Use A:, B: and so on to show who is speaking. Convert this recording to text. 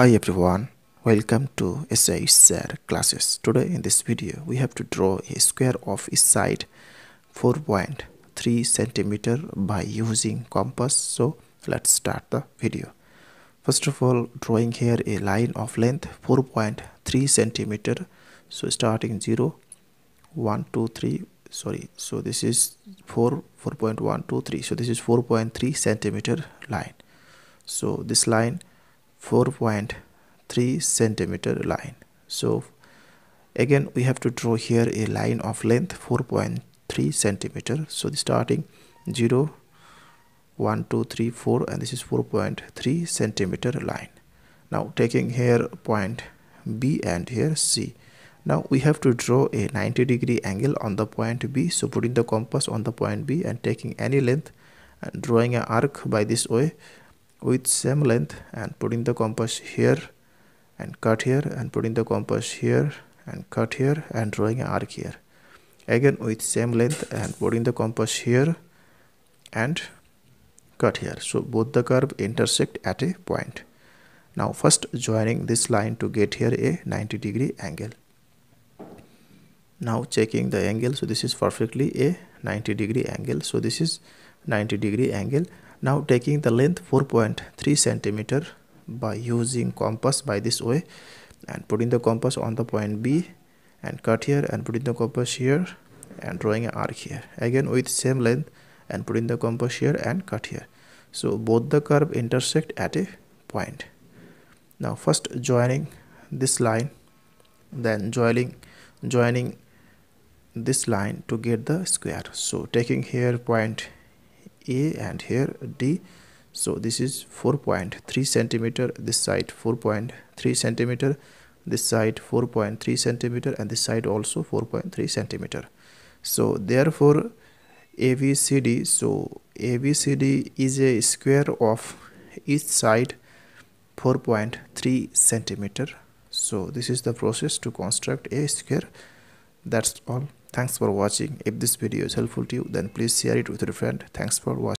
A: Hi everyone, welcome to SH Sir classes. Today in this video we have to draw a square of each side 4.3 centimeter by using compass. So let's start the video. First of all drawing here a line of length 4.3 centimeter. So starting 0, 1, 2, 3 sorry so this is 4 4.123 so this is 4.3 centimeter line so this line 4.3 centimeter line. So again we have to draw here a line of length 4.3 centimeter. So the starting 0 1 2 3 4 and this is 4.3 centimeter line. Now taking here point b and here c. Now we have to draw a 90 degree angle on the point b. So putting the compass on the point b and taking any length and drawing an arc by this way with same length and putting the compass here and cut here and putting the compass here and cut here and drawing an arc here. Again with same length and putting the compass here and cut here. So both the curve intersect at a point. Now first joining this line to get here a 90 degree angle. Now checking the angle. So this is perfectly a 90 degree angle. So this is 90 degree angle now taking the length 4.3 centimeter by using compass by this way and putting the compass on the point B and cut here and putting the compass here and drawing an arc here. Again with same length and putting the compass here and cut here. So both the curve intersect at a point. Now first joining this line then joining joining this line to get the square. So taking here point a and here d. So this is 4.3 centimeter this side 4.3 centimeter this side 4.3 centimeter and this side also 4.3 centimeter. So therefore abcd so abcd is a square of each side 4.3 centimeter. So this is the process to construct a square. That's all thanks for watching. If this video is helpful to you then please share it with your friend. Thanks for watching